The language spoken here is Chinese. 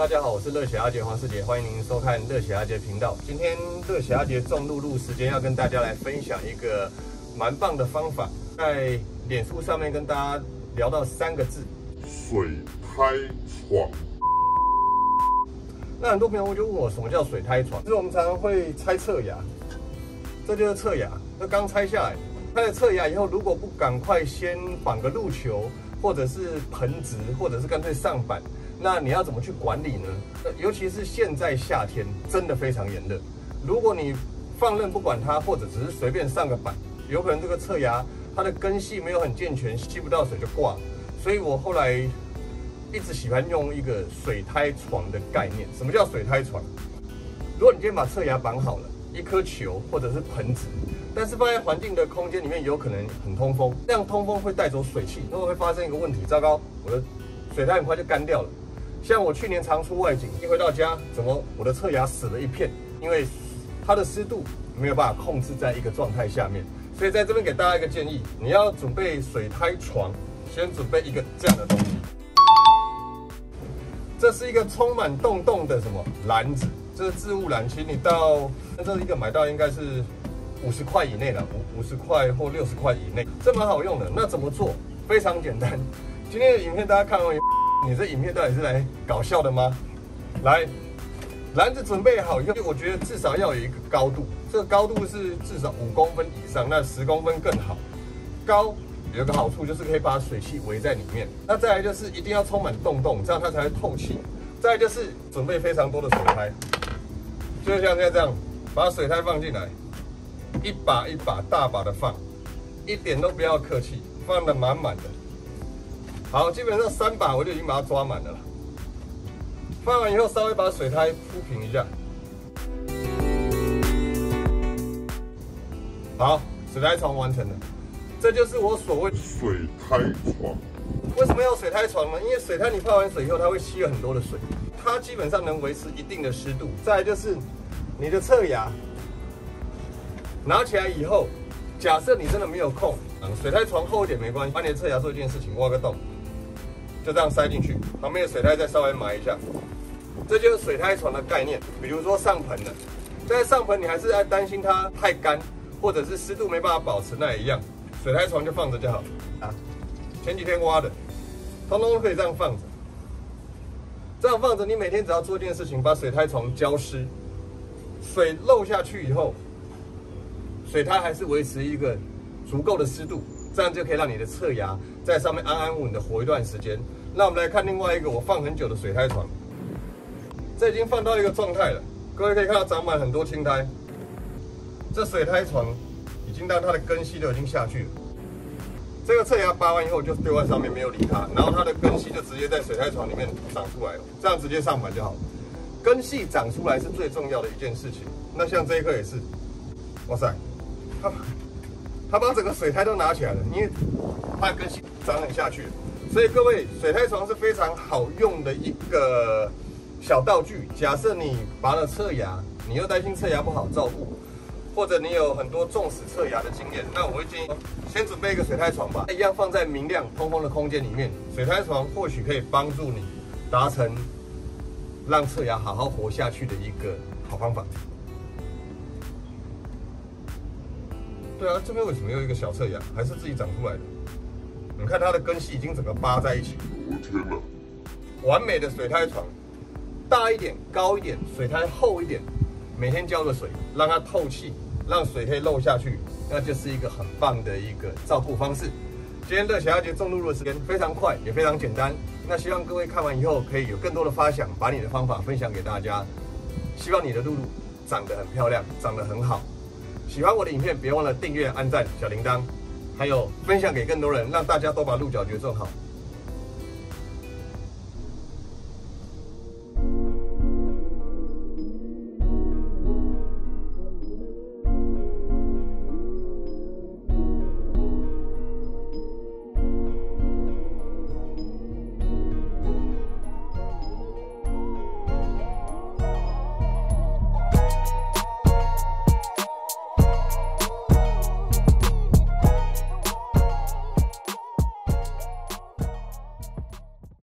大家好，我是热血阿杰黄世杰，欢迎您收看热血阿杰频道。今天热血阿杰重录录时间要跟大家来分享一个蛮棒的方法，在脸书上面跟大家聊到三个字：水胎床。那很多朋友就问我什么叫水胎床？就是我们常常会拆侧牙，这就是侧牙，那刚拆下来，拆了侧牙以后，如果不赶快先绑个路球，或者是盆植，或者是干脆上板。那你要怎么去管理呢？尤其是现在夏天，真的非常炎热。如果你放任不管它，或者只是随便上个板，有可能这个侧牙它的根系没有很健全，吸不到水就挂。所以我后来一直喜欢用一个水胎床的概念。什么叫水胎床？如果你今天把侧牙绑好了，一颗球或者是盆子，但是放在环境的空间里面，有可能很通风，这样通风会带走水汽，那么会发生一个问题，糟糕，我的水胎很快就干掉了。像我去年常出外景，一回到家，怎么我的侧牙死了一片？因为它的湿度没有办法控制在一个状态下面。所以在这边给大家一个建议，你要准备水胎床，先准备一个这样的东西。这是一个充满洞洞的什么篮子？这是置物篮，其实你到这一个买到应该是五十块以内了，五五十块或六十块以内，这蛮好用的。那怎么做？非常简单。今天的影片大家看完。你这影片到底是来搞笑的吗？来，篮子准备好以后，我觉得至少要有一个高度，这个高度是至少五公分以上，那十公分更好。高有个好处就是可以把水汽围在里面。那再来就是一定要充满洞洞，这样它才会透气。再来就是准备非常多的水胎，就像现在这样，把水胎放进来，一把一把大把的放，一点都不要客气，放的满满的。好，基本上三把我就已经把它抓满了。放完以后，稍微把水胎铺平一下。好，水胎床完成了。这就是我所谓水胎床。为什么要水胎床呢？因为水胎你泡完水以后，它会吸了很多的水，它基本上能维持一定的湿度。再来就是你的侧牙拿起来以后，假设你真的没有空，水胎床厚一点没关系，把你的侧牙做一件事情，挖个洞。就这样塞进去，旁边的水胎再稍微埋一下，这就是水胎床的概念。比如说上盆的，在上盆你还是在担心它太干，或者是湿度没办法保持，那也一样，水胎床就放着就好啊。前几天挖的，通通都可以这样放着。这样放着，你每天只要做一件事情，把水胎床浇湿，水漏下去以后，水胎还是维持一个足够的湿度。这样就可以让你的侧牙在上面安安稳稳的活一段时间。那我们来看另外一个我放很久的水胎床，这已经放到一个状态了。各位可以看到长满很多青苔，这水胎床已经到它的根系都已经下去了。这个侧牙拔完以后就丢在上面没有理它，然后它的根系就直接在水胎床里面长出来了。这样直接上板就好。根系长出来是最重要的一件事情。那像这一颗也是，哇塞，它。它把整个水胎都拿起来了，因为它根系长很下去，所以各位水胎床是非常好用的一个小道具。假设你拔了侧牙，你又担心侧牙不好照顾，或者你有很多重死侧牙的经验，那我会建议先准备一个水胎床吧，一样放在明亮通风的空间里面。水胎床或许可以帮助你达成让侧牙好好活下去的一个好方法。对啊，这边为什么有一个小侧芽？还是自己长出来的？你看它的根系已经整个扒在一起。我天哪！完美的水胎床，大一点，高一点，水胎厚一点，每天浇个水，让它透气，让水可以漏下去，那就是一个很棒的一个照顾方式。今天的小阿杰种露露的时间非常快，也非常简单。那希望各位看完以后可以有更多的发想，把你的方法分享给大家。希望你的露露长得很漂亮，长得很好。喜欢我的影片，别忘了订阅、按赞、小铃铛，还有分享给更多人，让大家都把鹿角蕨种好。